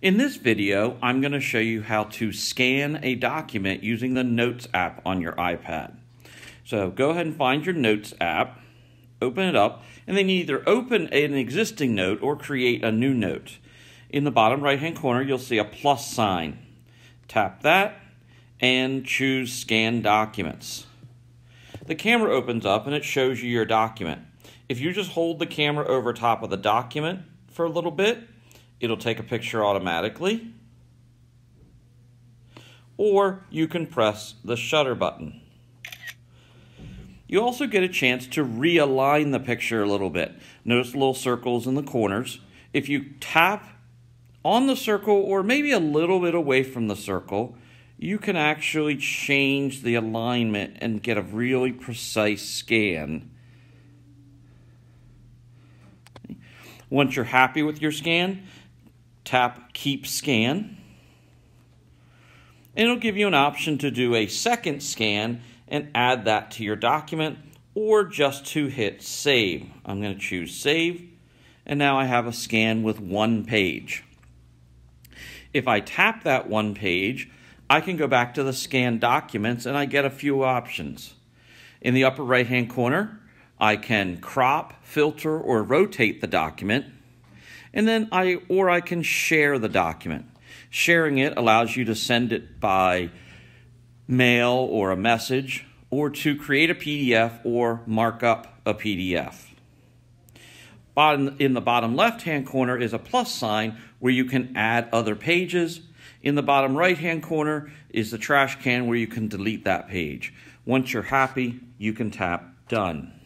In this video, I'm going to show you how to scan a document using the Notes app on your iPad. So go ahead and find your Notes app, open it up, and then either open an existing note or create a new note. In the bottom right hand corner, you'll see a plus sign. Tap that and choose Scan Documents. The camera opens up and it shows you your document. If you just hold the camera over top of the document for a little bit, it'll take a picture automatically. Or you can press the shutter button. You also get a chance to realign the picture a little bit. Notice little circles in the corners. If you tap on the circle or maybe a little bit away from the circle, you can actually change the alignment and get a really precise scan. Once you're happy with your scan, tap Keep Scan. And it'll give you an option to do a second scan and add that to your document or just to hit Save. I'm going to choose Save and now I have a scan with one page. If I tap that one page, I can go back to the scan documents and I get a few options. In the upper right hand corner, I can crop, filter, or rotate the document and then I or I can share the document. Sharing it allows you to send it by mail or a message or to create a PDF or mark up a PDF. In the bottom left hand corner is a plus sign where you can add other pages. In the bottom right hand corner is the trash can where you can delete that page. Once you're happy, you can tap done.